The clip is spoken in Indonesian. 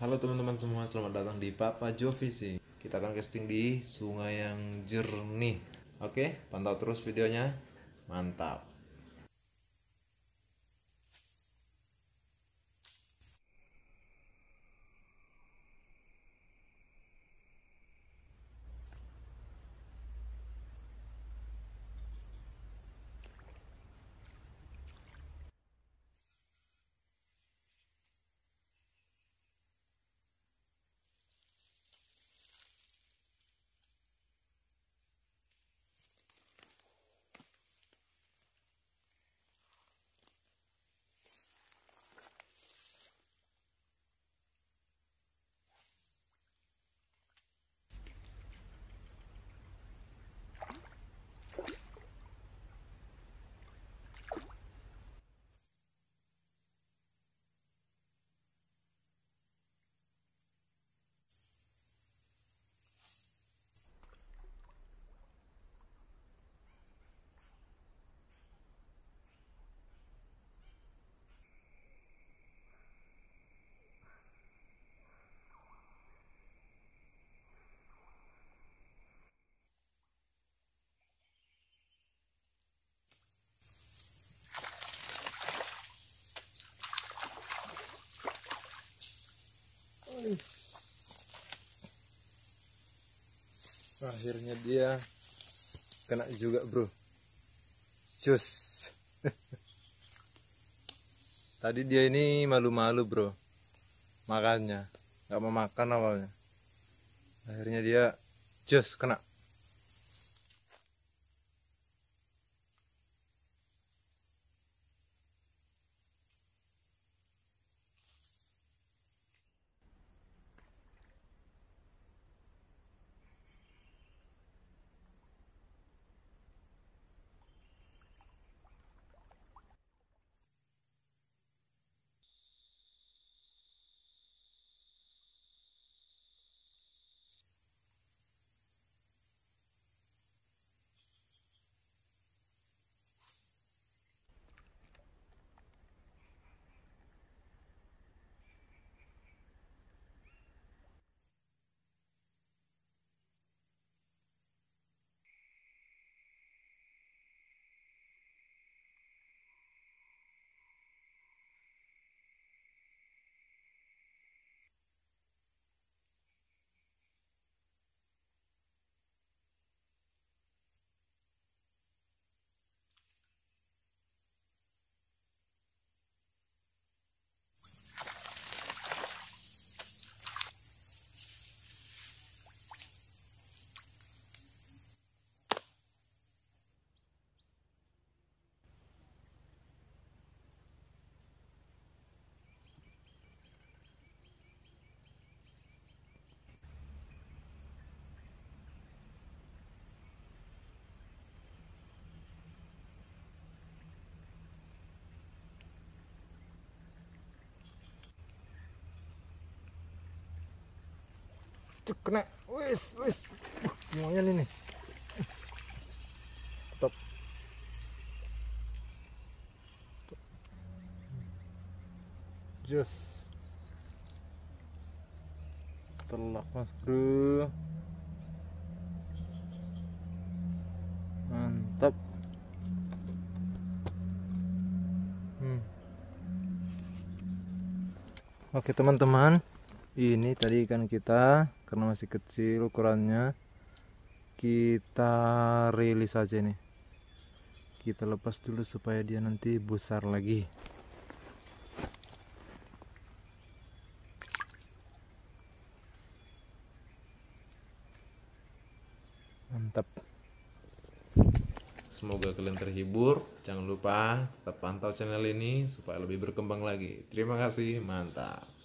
Halo teman-teman semua, selamat datang di Papa Jo Fishing. Kita akan casting di sungai yang jernih. Oke, pantau terus videonya. Mantap. Akhirnya dia kena juga, Bro. Cus. Tadi dia ini malu-malu, Bro. Makannya nggak mau makan awalnya. Akhirnya dia cus kena. Cuk, kena. Wis, wis. Semuanya ini. Top. Jos. Telak mas bro. Mantap. Hmm. Oke teman-teman, ini tadi ikan kita karena masih kecil ukurannya, kita rilis aja nih. Kita lepas dulu supaya dia nanti besar lagi. Mantap. Semoga kalian terhibur. Jangan lupa tetap pantau channel ini supaya lebih berkembang lagi. Terima kasih, mantap.